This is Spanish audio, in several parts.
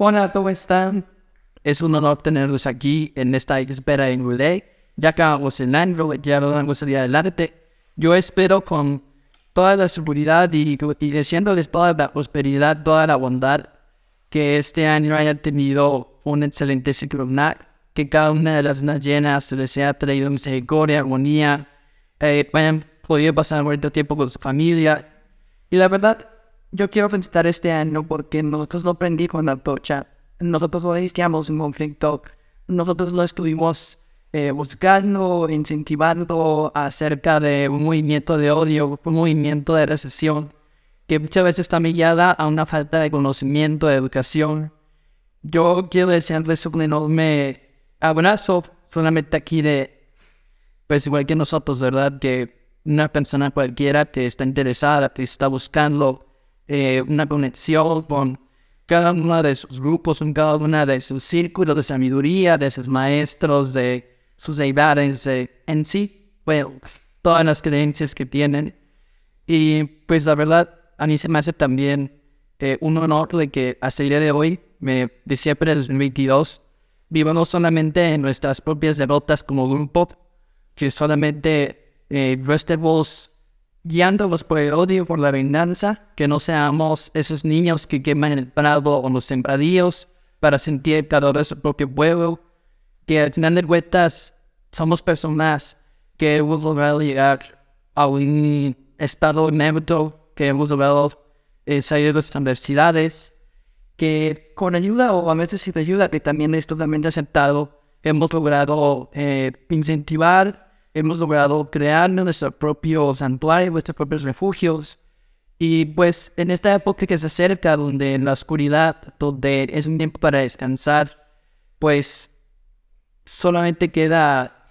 Hola, ¿cómo están? Es un honor tenerlos aquí en esta espera en Relay. Ya acabamos el año, ya lo vamos a salir adelante. Yo espero con toda la seguridad y, y deseándoles toda la prosperidad, toda la bondad, que este año haya tenido un excelente ciclo que cada una de las lunas llenas les haya traído misericordia, armonía, eh, hayan podido pasar un buen tiempo con su familia. Y la verdad, yo quiero felicitar este año porque nosotros lo aprendí con la tocha. Nosotros no iniciamos un conflicto. Nosotros lo estuvimos eh, buscando, incentivando acerca de un movimiento de odio, un movimiento de recesión, que muchas veces está mediada a una falta de conocimiento, de educación. Yo quiero desearles un enorme abrazo, solamente aquí de, pues igual que nosotros, ¿verdad? Que una persona cualquiera que está interesada, que está buscando eh, una conexión con cada uno de sus grupos, con cada uno de sus círculos de sabiduría, de sus maestros, de sus deidades en sí, bueno, todas las creencias que tienen. Y pues la verdad, a mí se me hace también eh, un honor de que hasta el día de hoy, me, de 2022, vivamos solamente en nuestras propias derrotas como grupo, que solamente eh, estemos guiándolos por el odio, por la venganza, que no seamos esos niños que queman el prado o los sembradíos para sentir el calor de su propio pueblo, que al final de cuentas somos personas que hemos logrado llegar a un estado neutro, que hemos logrado eh, salir de nuestras universidades, que con ayuda o a veces sin ayuda, que también es totalmente aceptado, hemos logrado eh, incentivar hemos logrado crear nuestro propio santuario, nuestros propios refugios. Y pues en esta época que se acerca, donde en la oscuridad, donde es un tiempo para descansar, pues solamente queda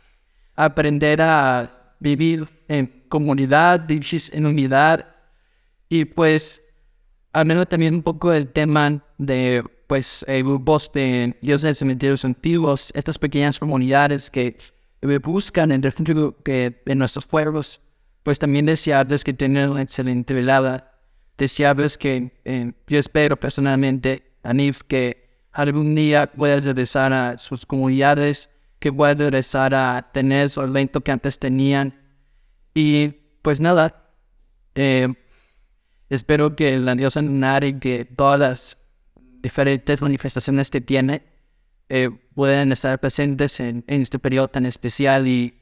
aprender a vivir en comunidad, en unidad. Y pues al menos también un poco el tema de pues grupos de dioses cementerios antiguos, estas pequeñas comunidades que buscan el refugio que en nuestros pueblos, pues también desearles que tengan una excelente velada, desearles que eh, yo espero personalmente, Anif, que algún día pueda regresar a sus comunidades, que pueda regresar a tener el evento que antes tenían. Y pues nada, eh, espero que la diosa y que todas las diferentes manifestaciones que tiene, eh, pueden estar presentes en, este periodo tan especial y,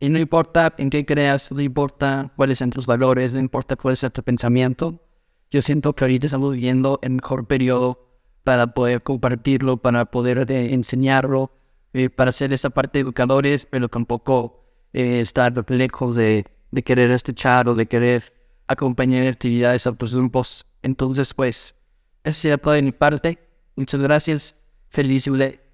no importa en qué creas, no importa cuáles son tus valores, no importa cuál es tu pensamiento. Yo siento que ahorita estamos viviendo el mejor periodo para poder compartirlo, para poder eh, enseñarlo, eh, para ser esa parte de educadores, pero tampoco estar lejos de, de querer escuchar o de querer acompañar actividades a otros grupos. Entonces, pues, eso sería todo de mi parte. Muchas gracias. Feliz Jubilee.